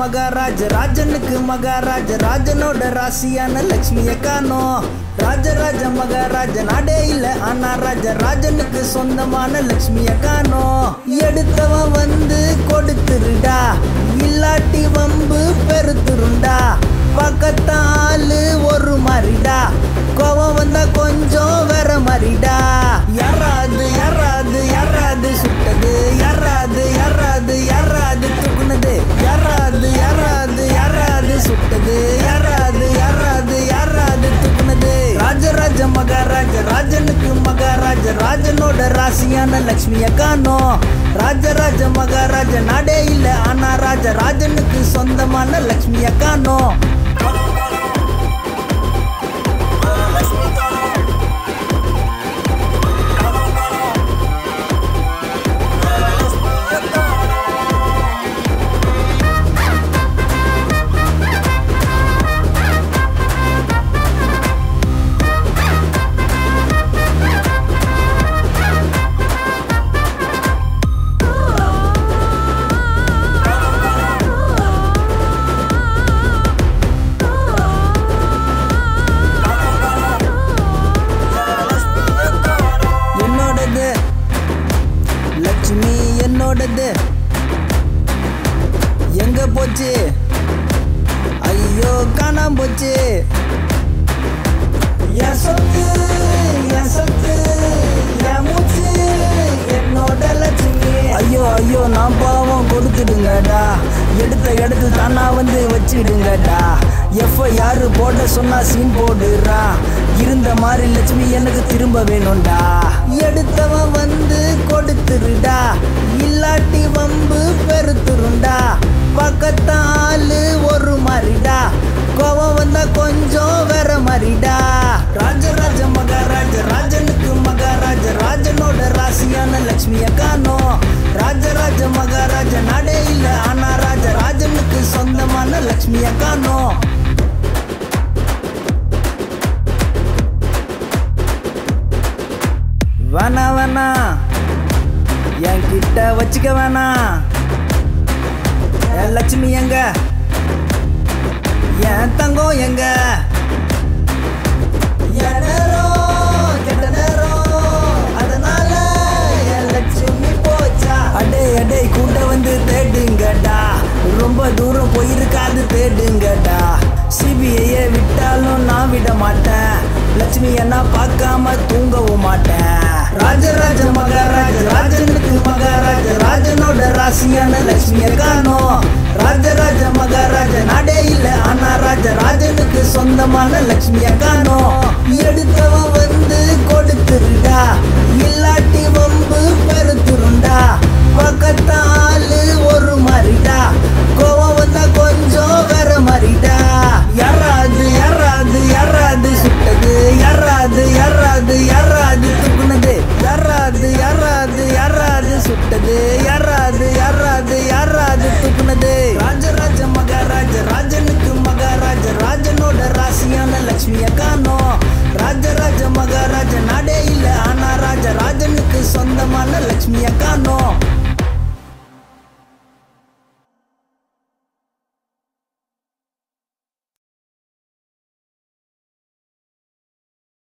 மகாராஜ ராஜனுக்கு மகாராஜ ராஜனோட ராசியான லட்சுமிய காணோம் ராஜராஜ மகாராஜ நாடே இல்ல ஆனா ராஜ ராஜனுக்கு சொந்தமான லக்ஷ்மிய காணோம் எடுத்தவன் வந்து கொடுத்துருடா இல்லாட்டி வம்பு பெருத்துருண்டா. பக்கத்தாலு ஒரு மாதிரிடா கோவம் வந்தா கொஞ்சம் வேற மாதிரிடா ராணியான ராசியான காணோம் ராஜராஜ மகாராஜ நாடே இல்லை. ஆனா ராஜ ராஜனுக்கு சொந்தமான லட்சுமிய காணோம் என்னோடது எங்க போச்சு? ஐயோ காணாம போச்சு. என் சொத்து என் சொத்து என் மூச்சு என்னோட லட்சுமி. ஐயோ ஐயோ நான் பாவம் கொடுத்துடுங்கடா. எடுத்த இடத்துல தானா வந்து வச்சுடுங்கடா. எஃப்ஐ யாரு போட சொன்னா சீன் போடுறா. இருந்த மாதிரி லட்சுமி எனக்கு திரும்ப வேணும்டா. எடுத்தவன் வந்து கொடுத்துருடா இல்ல சொந்தமான வேணா வேணா. என் கிட்ட வச்சுக்க வேணா. என் லட்சுமி எங்க? என் தங்கம் எங்க? நேரம். அதனால என் லட்சுமி போச்சா? அடே அடே கூட வந்து தேடுங்கடா. ரொம்ப தூரம் போயிருக்காது தேடுங்கடா சிபிஐயை விட்டாலும் நான் விட மாட்டேன். லட்சுமி என்ன பார்க்காம தூங்கவும் மாட்டேன். ராஜராஜ மகாராஜ ராஜனுக்கு மகாராஜ ராஜனோட ராசியான லட்சுமிய காணோம் ராஜராஜ மகாராஜ நாடே இல்ல ஆனா ராஜ ராஜனுக்கு சொந்தமான லட்சுமிய காணோம் மகாராஜா நாடே இல்ல. ஆனா ராஜா ராஜனுக்கு சொந்தமான லட்சுமியை காணும்